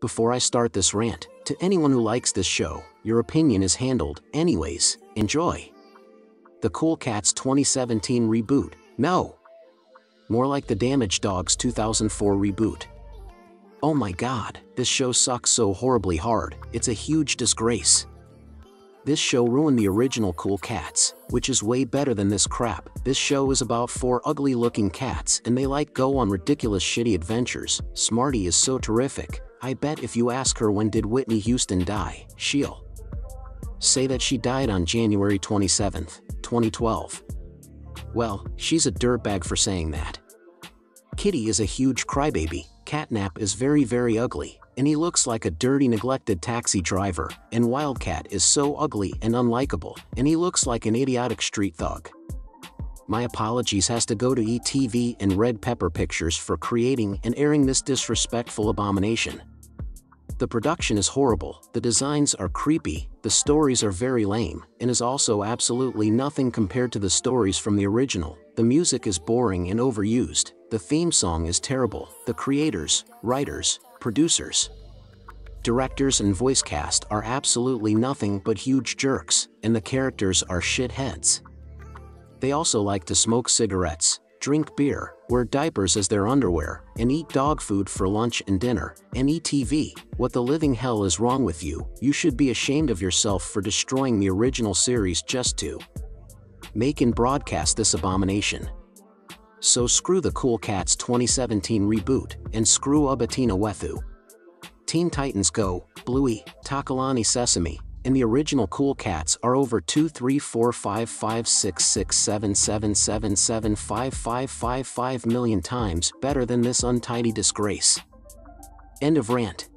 Before I start this rant, to anyone who likes this show, your opinion is handled, anyways, enjoy. The Cool Catz 2017 reboot, no. More like the Damaged Dogs 2004 reboot. Oh my god, this show sucks so horribly hard, it's a huge disgrace. This show ruined the original Cool Catz, which is way better than this crap. This show is about four ugly looking cats and they like go on ridiculous shitty adventures. Smarty is so terrific. I bet if you ask her when did Whitney Houston die, she'll say that she died on January 27, 2012. Well, she's a dirtbag for saying that. Kitty is a huge crybaby, Catnap is very very ugly, and he looks like a dirty neglected taxi driver, and Wildcat is so ugly and unlikable, and he looks like an idiotic street thug. My apologies has to go to ETV and Red Pepper Pictures for creating and airing this disrespectful abomination. The production is horrible, the designs are creepy, the stories are very lame, and is also absolutely nothing compared to the stories from the original. The music is boring and overused, the theme song is terrible, the creators, writers, producers, directors and voice cast are absolutely nothing but huge jerks, and the characters are shitheads. They also like to smoke cigarettes, drink beer, wear diapers as their underwear, and eat dog food for lunch and dinner, and eat TV. What the living hell is wrong with you? You should be ashamed of yourself for destroying the original series just to make and broadcast this abomination. So screw the Cool Catz 2017 reboot, and screw Ubatina Wethu. Teen Titans Go, Bluey, Takalani Sesame, and the original Cool Catz are over 2 3 4 5 5 6 6 7 7 7 7 5 5 5 5 million times better than this untidy disgrace. End of rant.